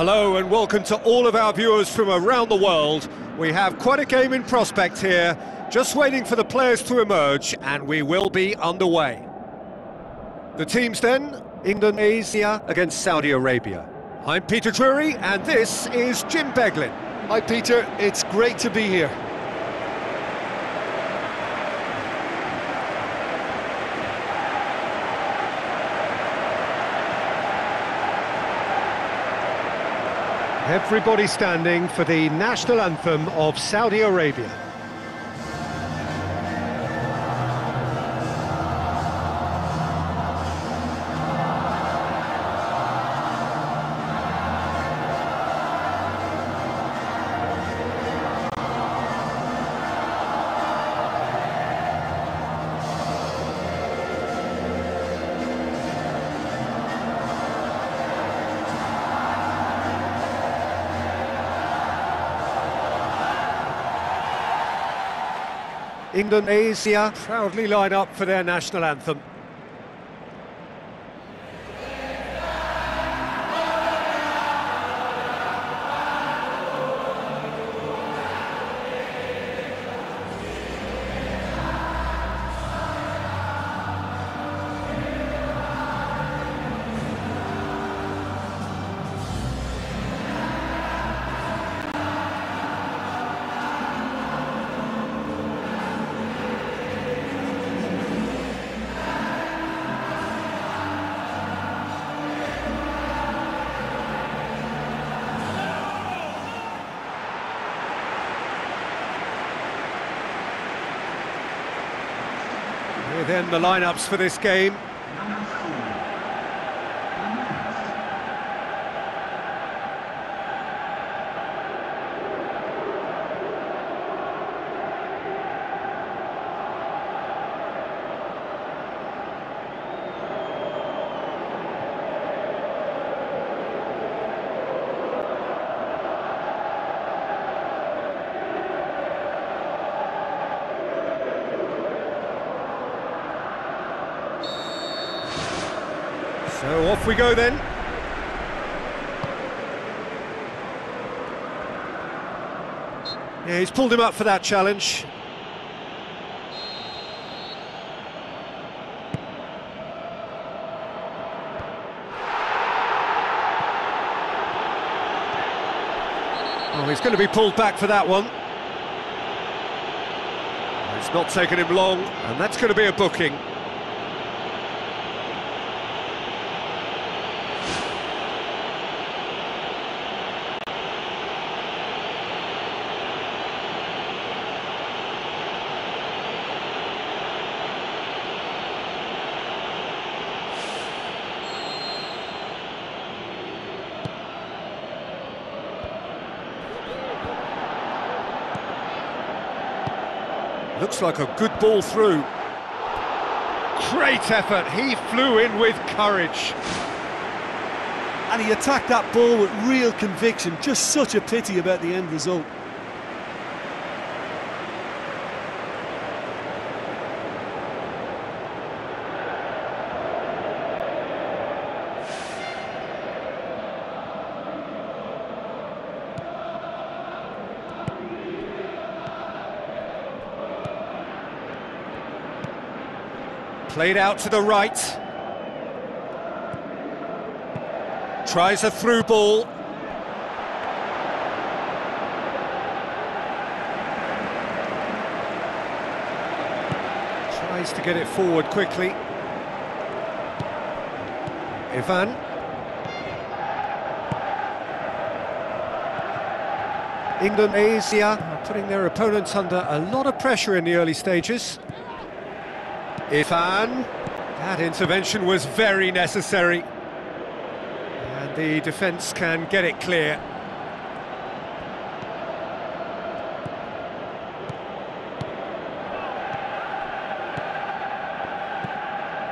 Hello and welcome to all of our viewers from around the world. We have quite a game in prospect here, just waiting for the players to emerge and we will be underway. The teams then, Indonesia against Saudi Arabia. I'm Peter Drury and this is Jim Beglin. Hi Peter, it's great to be here. Everybody standing for the national anthem of Saudi Arabia. Indonesia proudly line up for their national anthem. Within the lineups for this game. So off we go then. Yeah, he's pulled him up for that challenge. Oh, he's going to be pulled back for that one. It's not taken him long, and that's going to be a booking. Like a good ball through. Great effort, he flew in with courage. And he attacked that ball with real conviction. Just such a pity about the end result. Played out to the right. Tries a through ball. Tries to get it forward quickly. Ivan. Indonesia are putting their opponents under a lot of pressure in the early stages. Ivan, that intervention was very necessary. And the defence can get it clear.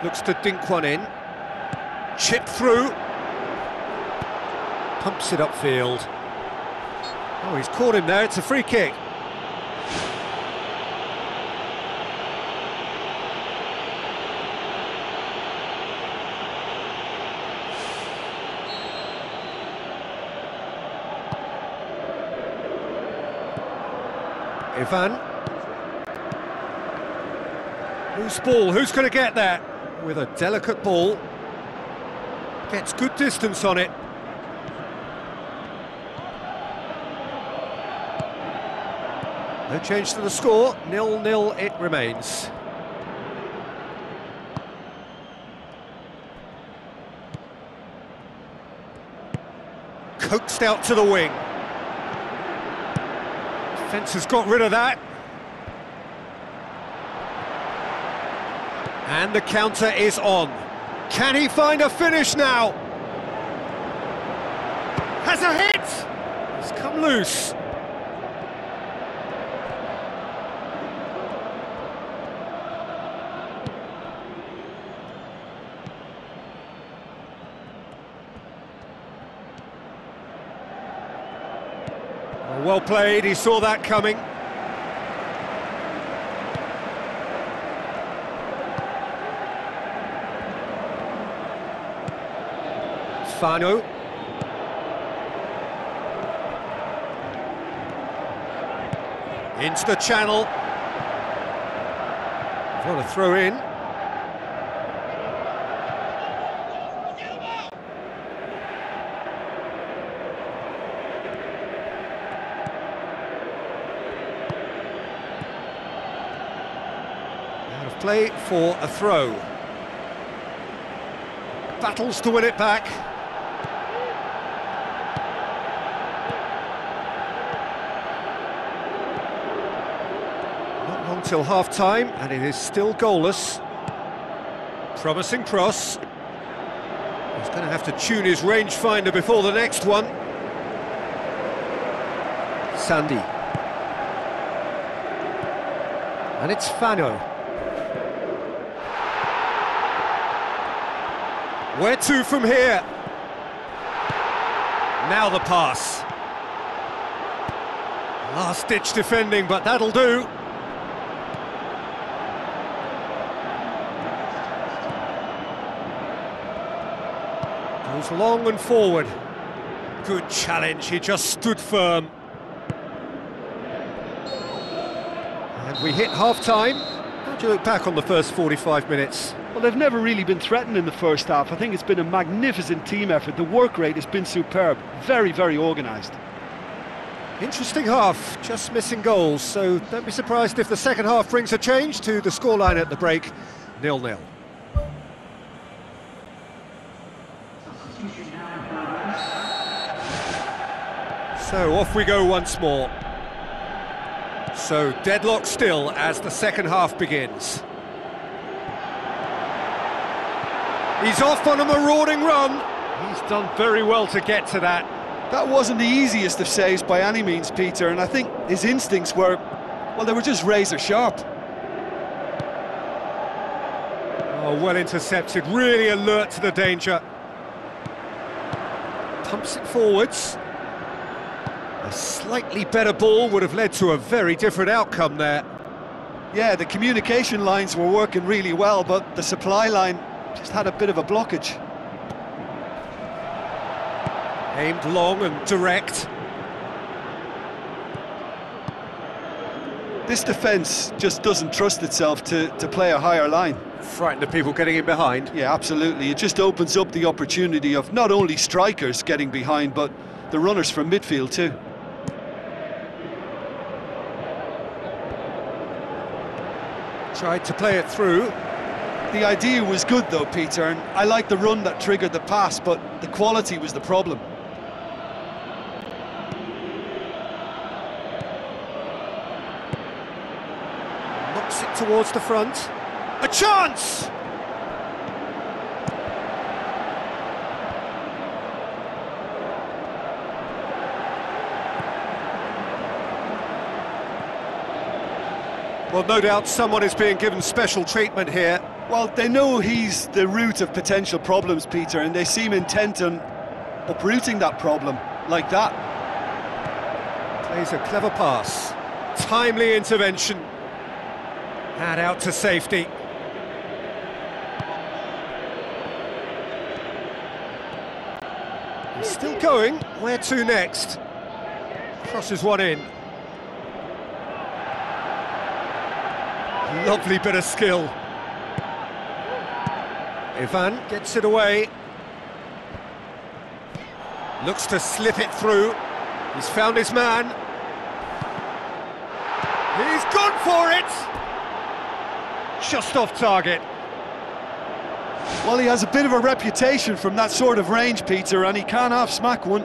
Looks to dink one in. Chip through. Pumps it upfield. Oh, he's caught him there, it's a free kick. Ivan. Loose ball, who's going to get that? With a delicate ball. Gets good distance on it. No change to the score, nil-nil it remains. Coaxed out to the wing. Defence has got rid of that. And the counter is on. Can he find a finish now? Has a hit! It's come loose. Well played, he saw that coming. Fano. Into the channel. What a throw in. Play for a throw. Battles to win it back. Not long till half-time, and it is still goalless. Promising cross. He's going to have to tune his rangefinder before the next one. Sandy. And it's Fano. Where to from here? Now the pass. Last-ditch defending, but that'll do. Goes long and forward. Good challenge, he just stood firm. And we hit half-time. How do you look back on the first 45 minutes? Well, they've never really been threatened in the first half. I think it's been a magnificent team effort. The work rate has been superb. Very, very organised. Interesting half, just missing goals, so don't be surprised if the second half brings a change to the scoreline at the break, nil-nil. So off we go once more. So deadlock still as the second half begins. He's off on a marauding run. He's done very well to get to that. That wasn't the easiest of saves by any means, Peter, and I think his instincts were, well, they were just razor sharp. Oh, well intercepted, really alert to the danger. Pumps it forwards. A slightly better ball would have led to a very different outcome there. Yeah, the communication lines were working really well, but the supply line just had a bit of a blockage. Aimed long and direct. This defence just doesn't trust itself to, to play a higher line. Frightened of people getting in behind. Yeah, absolutely. It just opens up the opportunity of not only strikers getting behind, but the runners from midfield too. Tried to play it through. The idea was good though, Peter, and I like the run that triggered the pass, but the quality was the problem. Knocks it towards the front. A chance! Well, no doubt someone is being given special treatment here. Well, they know he's the root of potential problems, Peter, and they seem intent on uprooting that problem, like that. Plays a clever pass. Timely intervention. And out to safety. He's still going. Where to next? Crosses one in. Lovely bit of skill. Ivan gets it away. Looks to slip it through. He's found his man. He's gone for it! Just off target. Well, he has a bit of a reputation from that sort of range, Peter, and he can't half smack one.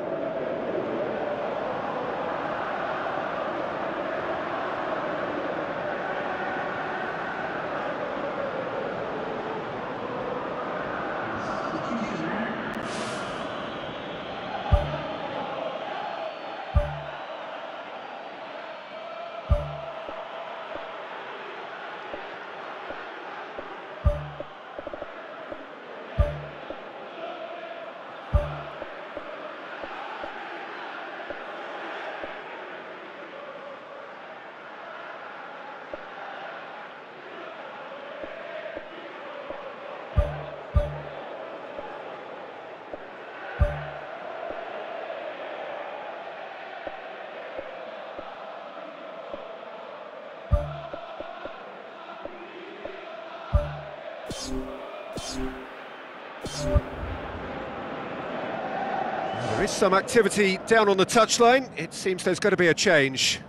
Some activity down on the touchline. It seems there's going to be a change.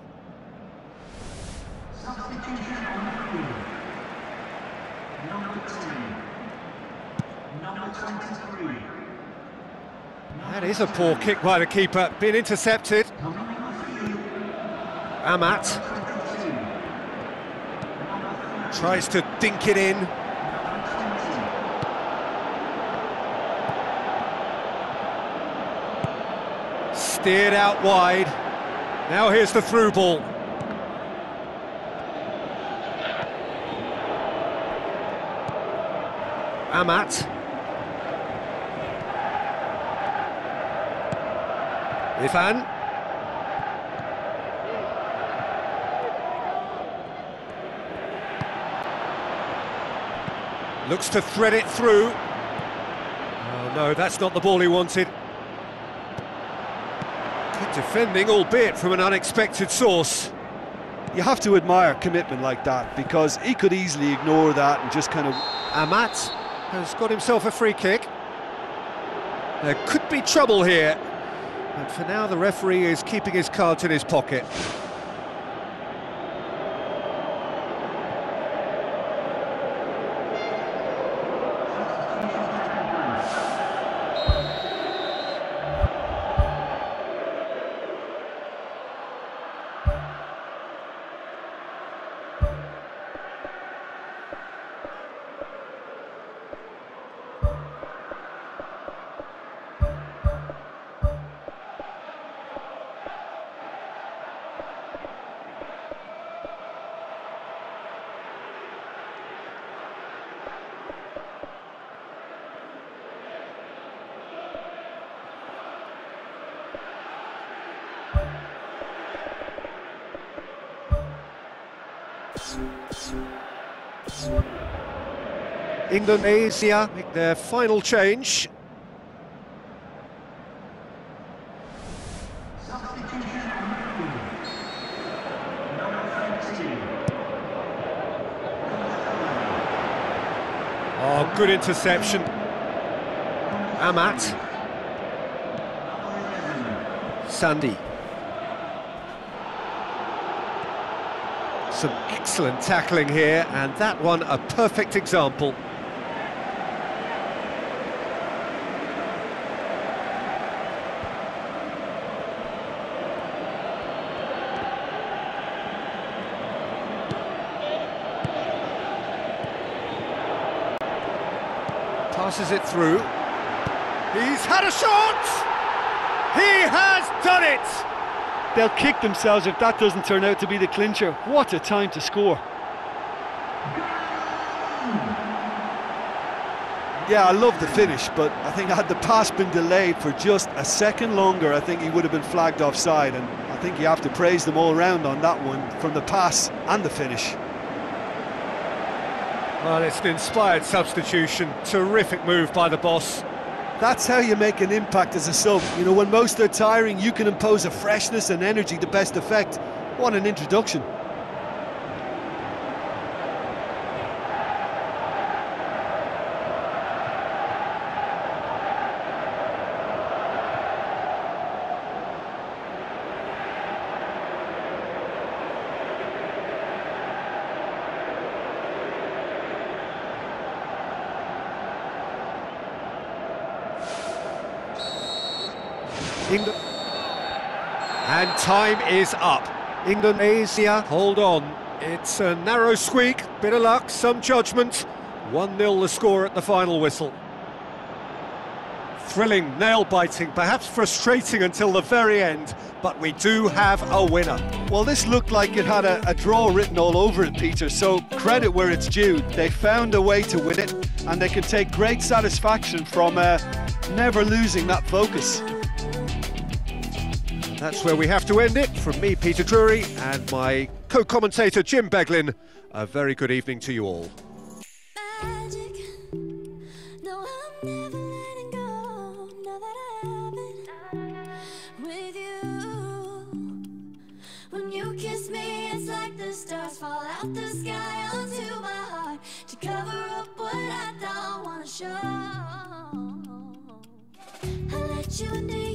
That is a poor kick by the keeper, being intercepted. Amat tries to dink it in. Steered out wide. Now here's the through ball. Amat. Ivan. Looks to thread it through. Oh no, that's not the ball he wanted. Defending, albeit from an unexpected source. You have to admire commitment like that because he could easily ignore that and just kind of. Amat has got himself a free kick. There could be trouble here, but for now the referee is keeping his cards in his pocket. Indonesia make their final change. Oh, good interception. Amat. Sandy. Some excellent tackling here, and that one a perfect example. Passes it through. He's had a shot! He has done it! They'll kick themselves if that doesn't turn out to be the clincher. What a time to score. Yeah, I love the finish, but I think had the pass been delayed for just a second longer, I think he would have been flagged offside, and I think you have to praise them all round on that one, from the pass and the finish. Well, it's an inspired substitution. Terrific move by the boss. That's how you make an impact as a sub. You know, when most are tiring, you can impose a freshness and energy to best effect. What an introduction. England. And time is up. Indonesia, hold on. It's a narrow squeak, bit of luck, some judgment. 1-0 the score at the final whistle. Thrilling, nail-biting, perhaps frustrating until the very end, but we do have a winner. Well, this looked like it had a, a, draw written all over it, Peter, so credit where it's due. They found a way to win it, and they can take great satisfaction from uh, never losing that focus. That's where we have to end it. From me, Peter Drury, and my co-commentator, Jim Beglin, a very good evening to you all. stars fall out the sky onto my heart to cover up what I don't wanna show. I let you